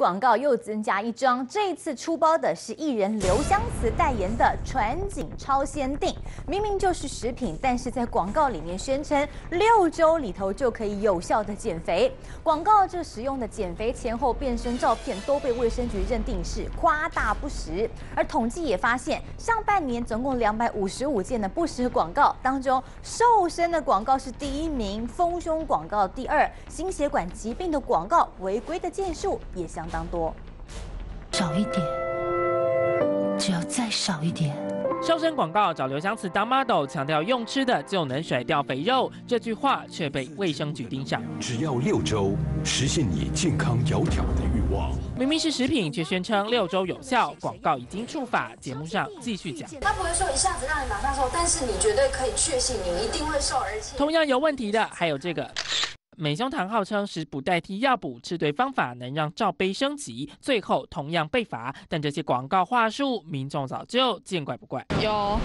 广告又增加一张，这一次出包的是艺人刘湘慈代言的传景超鲜定，明明就是食品，但是在广告里面宣称六周里头就可以有效的减肥。广告这使用的减肥前后变身照片都被卫生局认定是夸大不实，而统计也发现，上半年总共两百五十五件的不实广告当中，瘦身的广告是第一名，丰胸广告第二，心血管疾病的广告违规的件数也相当多。少一点，只要再少一点。瘦身广告找刘湘慈当 model，强调用吃的就能甩掉肥肉，这句话却被卫生局盯上。只要六周，实现你健康窈窕的欲望。明明是食品，却宣称六周有效，广告已经触法。节目上继续讲，他不会说一下子让你马上瘦，但是你绝对可以确信你一定会瘦，而且同样有问题的还有这个。美胸堂号称食补代替药补，吃对方法能让罩杯升级，最后同样被罚。但这些广告话术，民众早就见怪不怪。有，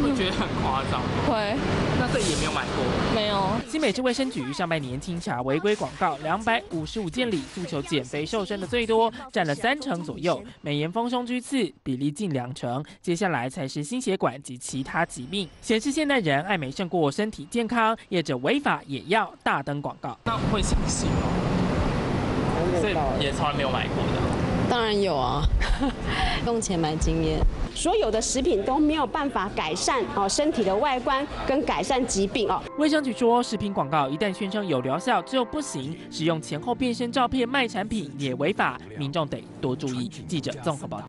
会觉得很夸张。会，那这也没有买过。没有。新北市卫生局上半年清查违规广告两百五十五件里，诉求减肥瘦身的最多，占了三成左右。美颜丰胸居次，比例近两成。接下来才是心血管及其他疾病。显示现代人爱美胜过身体健康，业者违法也要大登广告。那会相信吗？这也从来没有买过的。当然有啊，用钱买经验。所有的食品都没有办法改善哦身体的外观跟改善疾病哦。卫生局说，食品广告一旦宣称有疗效就不行，使用前后变身照片卖产品也违法，民众得多注意。记者综合报道。